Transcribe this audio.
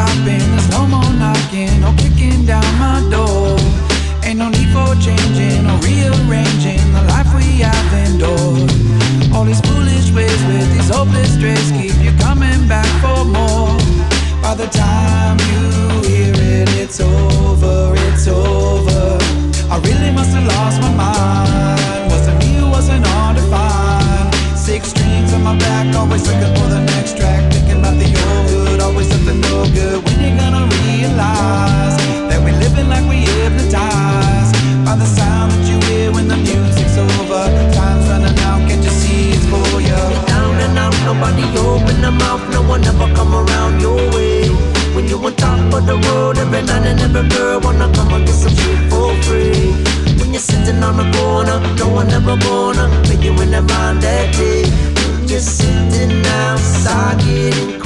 stopping, there's no more knocking or kicking down my door. Ain't no need for changing or rearranging the life we have endured. All these foolish ways with these hopeless dreams keep you coming back for more. By the time you hear it, it's over, it's over. I really must have lost my mind. Wasn't me, wasn't hard to find. Six strings on my back, always looking for. open the mouth, no one ever come around your way. When you on top of the world, every man and every girl wanna come and get some shit for free. When you're sitting on the corner, no one ever gonna put you in their mind that day. When you're sitting outside getting